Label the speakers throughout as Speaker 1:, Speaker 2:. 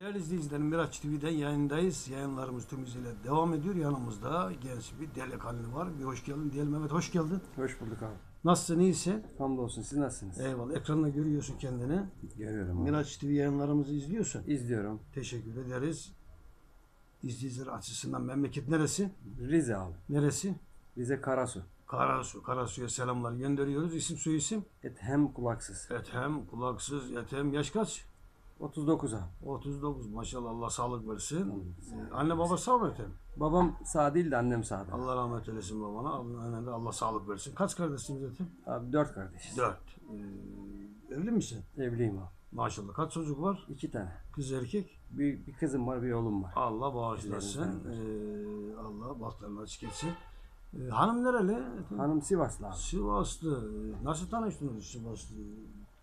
Speaker 1: Değerli izleyicilerim Miraç TV'den yayındayız. Yayınlarımız tüm hızıyla devam ediyor. Yanımızda genç bir delikanlı var. Bir hoş geldin diyelim. Evet hoş geldin.
Speaker 2: Hoş bulduk abi.
Speaker 1: Nasılsın iyisin?
Speaker 2: Hamdolsun siz nasılsınız?
Speaker 1: Eyvallah. Ekranda görüyorsun kendini.
Speaker 2: Görüyorum abi.
Speaker 1: Miraç TV yayınlarımızı izliyorsun.
Speaker 2: İzliyorum.
Speaker 1: Teşekkür ederiz. İzleyiciler açısından memleket neresi?
Speaker 2: Rize abi.
Speaker 1: Neresi?
Speaker 2: Rize Karasu.
Speaker 1: Karasu. Karasu'ya selamlar gönderiyoruz. İsim soy isim?
Speaker 2: Et hem kulaksız.
Speaker 1: Ethem, kulaksız, Ethem. Yaş kaç?
Speaker 2: 39 abi.
Speaker 1: 39. Maşallah Allah sağlık versin. Ee, Anne baba sağ mı Ethem?
Speaker 2: Babam sağ değil de annem sağda.
Speaker 1: Allah rahmet eylesin babana. Annene de Allah sağlık versin. Kaç kardeşsiniz Ethem?
Speaker 2: Abi dört kardeşiz.
Speaker 1: Dört. Ee, evli misin?
Speaker 2: Evliyim abi.
Speaker 1: Maşallah. Kaç çocuk var?
Speaker 2: İki tane.
Speaker 1: Kız erkek.
Speaker 2: Bir, bir kızım var bir oğlum var.
Speaker 1: Allah bağışlasın. Ee, Allah bahtlarını açık etsin. Ee, hanım nereli?
Speaker 2: Hanım Sivaslı abi.
Speaker 1: Sivaslı. Ee, Nasıl tanıştınız Sivaslı?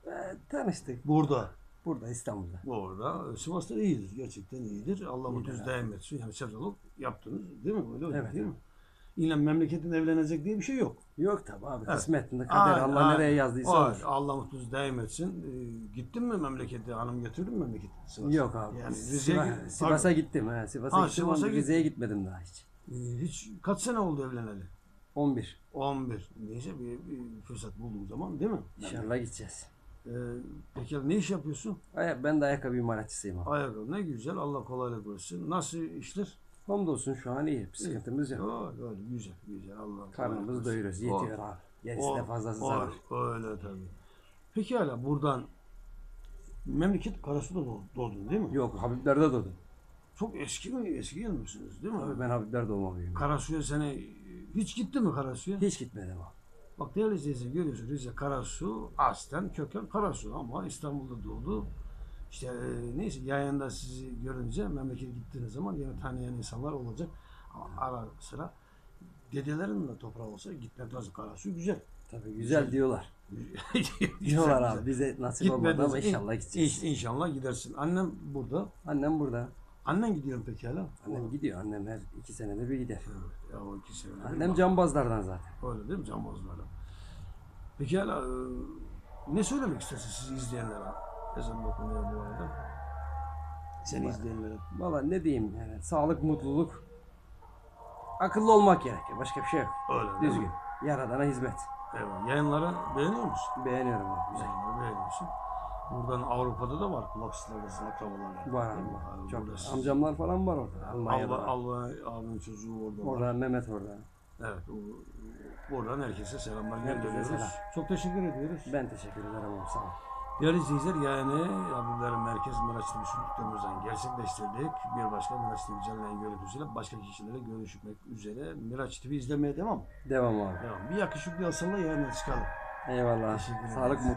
Speaker 2: Ee, tanıştık.
Speaker 1: Burada.
Speaker 2: Burada İstanbul'da.
Speaker 1: Orada. Sivas'ta iyidir. Gerçekten iyidir. Allah mutlu
Speaker 2: abi.
Speaker 1: daim etsin. Yani sevdalık yaptınız. Değil mi? Öyle
Speaker 2: Evet.
Speaker 1: değil mi? Yine memleketin evlenecek diye bir şey yok.
Speaker 2: Yok tabi abi.
Speaker 1: Evet.
Speaker 2: Kısmetinde kader.
Speaker 1: Aynen,
Speaker 2: Allah
Speaker 1: aynen.
Speaker 2: nereye yazdıysa
Speaker 1: Ay,
Speaker 2: olur.
Speaker 1: Allah mutlu daim etsin. Ee, gittin mi memlekete? Hanım götürdün mü memlekete? Sivas'a?
Speaker 2: Yok abi.
Speaker 1: Yani
Speaker 2: Siva-
Speaker 1: Rize'ye
Speaker 2: Sivas'a gittim. He. Sivas'a gittim
Speaker 1: Sivas'a
Speaker 2: ama
Speaker 1: gittin.
Speaker 2: Rize'ye gitmedim daha hiç.
Speaker 1: Ee, hiç kaç sene oldu evleneli?
Speaker 2: 11.
Speaker 1: 11. Neyse bir, bir fırsat bulduğum zaman değil mi?
Speaker 2: İnşallah gideceğiz.
Speaker 1: Ee, peki ne iş yapıyorsun?
Speaker 2: Ay- Ben de ayakkabı imalatçısıyım abi.
Speaker 1: Ayakkabı ne güzel. Allah kolaylık versin. Nasıl işler?
Speaker 2: Hamdolsun şu an iyi. Bir sıkıntımız yok.
Speaker 1: Öyle güzel güzel. Allah
Speaker 2: Karnımızı doyuruyoruz. Yetiyor abi. Gerisi de fazlası zarar.
Speaker 1: Öyle tabii. Peki hala buradan memleket Karasu'da doğ- doğdun değil mi?
Speaker 2: Yok Habibler'de doğdum.
Speaker 1: Çok eski mi? Eski gelmişsiniz değil mi?
Speaker 2: Abi ben Habibler doğmalıyım.
Speaker 1: Karasu'ya sene hiç gitti mi Karasu'ya?
Speaker 2: Hiç gitmedim abi.
Speaker 1: Bak izleyiciler görüyorsun Rize Karasu aslen köken Karasu ama İstanbul'da doğdu. İşte e, neyse yayında sizi görünce memlekete gittiğiniz zaman yine tanıyan insanlar olacak. Ama ara sıra dedelerin de toprağı olsa gitmek lazım. Karasu güzel.
Speaker 2: Tabii güzel diyorlar.
Speaker 1: Güzel,
Speaker 2: Diyorlar
Speaker 1: güzel.
Speaker 2: abi. Bize nasip olmadı ama inşallah gideceğiz.
Speaker 1: İn- İnşallah gidersin. Annem burada.
Speaker 2: Annem burada.
Speaker 1: Annen gidiyor peki hala?
Speaker 2: Annem gidiyor. Annem her iki senede bir gider.
Speaker 1: Evet, ya o iki sene.
Speaker 2: Annem cambazlardan zaten.
Speaker 1: Öyle değil mi cambazlara? Peki hala e, ne söylemek istersin siz izleyenlere? Ezan okunuyor bu arada. Seni izleyenlere.
Speaker 2: Valla ne diyeyim yani. Sağlık, mutluluk. Akıllı olmak gerekiyor. Başka bir şey yok.
Speaker 1: Öyle
Speaker 2: Düzgün. Yaradana hizmet.
Speaker 1: Evet. Yayınları beğeniyor musun?
Speaker 2: Beğeniyorum abi. Güzel.
Speaker 1: Yayınları beğeniyorsun. Buradan Avrupa'da da var kulakçılarda sizin akrabalar.
Speaker 2: Var abi.
Speaker 1: Abi
Speaker 2: Çok.
Speaker 1: burada
Speaker 2: Amcamlar falan var orada. Almanya'da
Speaker 1: Alba,
Speaker 2: var.
Speaker 1: Alba abinin çocuğu orada var.
Speaker 2: Orada Mehmet orada.
Speaker 1: Evet. O, buradan herkese selamlar gönderiyoruz.
Speaker 2: selam.
Speaker 1: Çok teşekkür ediyoruz.
Speaker 2: Ben teşekkür ederim abi. Sağ ol.
Speaker 1: Değerli izleyiciler yani Abdüllerin Merkez Miraç TV sunuklarımızdan gerçekleştirdik. Bir başka Miraç TV canlı görüntüsüyle başka kişilere görüşmek üzere. Miraç TV izlemeye devam.
Speaker 2: Devam abi.
Speaker 1: Devam. Bir yakışıklı asılla yayına çıkalım.
Speaker 2: Eyvallah. Sağlık, mutluluk.